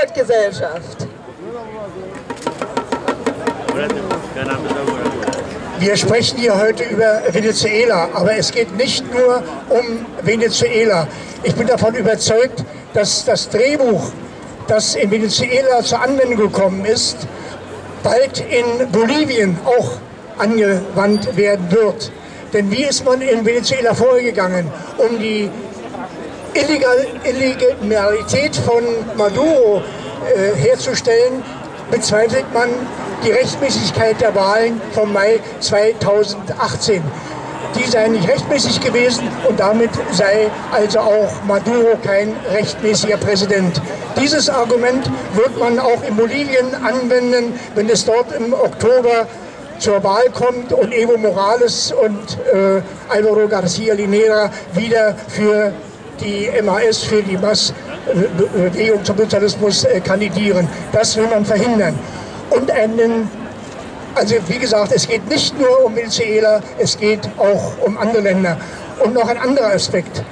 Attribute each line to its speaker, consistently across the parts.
Speaker 1: Mehrwertgesellschaft.
Speaker 2: Wir sprechen hier heute über Venezuela, aber es geht nicht nur um Venezuela. Ich bin davon überzeugt, dass das Drehbuch, das in Venezuela zur Anwendung gekommen ist, bald in Bolivien auch angewandt werden wird. Denn wie ist man in Venezuela vorgegangen, um die Illegal Illegalität von Maduro äh, herzustellen, bezweifelt man die Rechtmäßigkeit der Wahlen vom Mai 2018. Die seien nicht rechtmäßig gewesen und damit sei also auch Maduro kein rechtmäßiger Präsident. Dieses Argument wird man auch in Bolivien anwenden, wenn es dort im Oktober zur Wahl kommt und Evo Morales und äh, Alvaro Garcia Linera wieder für die MAS, für die Massbewegung zum Sozialismus äh, kandidieren. Das will man verhindern. Und einen also wie gesagt, es geht nicht nur um Venezuela, es geht auch um andere Länder. Und noch ein anderer Aspekt.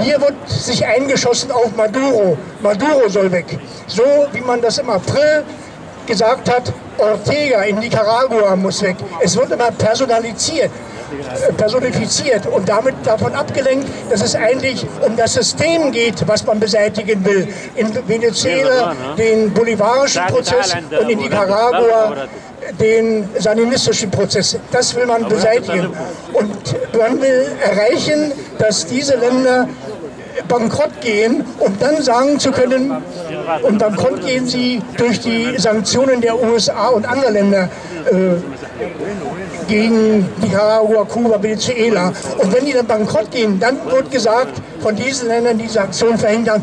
Speaker 2: Hier wird sich eingeschossen auf Maduro. Maduro soll weg. So wie man das im April gesagt hat, Ortega in Nicaragua muss weg. Es wird immer personalisiert personifiziert und damit davon abgelenkt, dass es eigentlich um das System geht, was man beseitigen will. In Venezuela den bolivarischen Prozess und in Nicaragua den saninistischen Prozess. Das will man beseitigen. Und man will erreichen, dass diese Länder bankrott gehen, um dann sagen zu können, und bankrott gehen sie durch die Sanktionen der USA und anderer Länder. Äh, gegen Nicaragua, Kuba, Venezuela. Und wenn die dann bankrott gehen, dann wird gesagt, von diesen Ländern, die Sanktionen verhindern,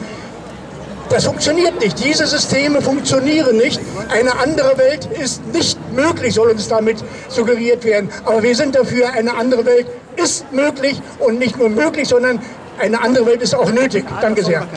Speaker 2: das funktioniert nicht. Diese Systeme funktionieren nicht. Eine andere Welt ist nicht möglich, soll uns damit suggeriert werden. Aber wir sind dafür, eine andere Welt ist möglich und nicht nur möglich, sondern eine andere Welt ist auch nötig. Danke sehr.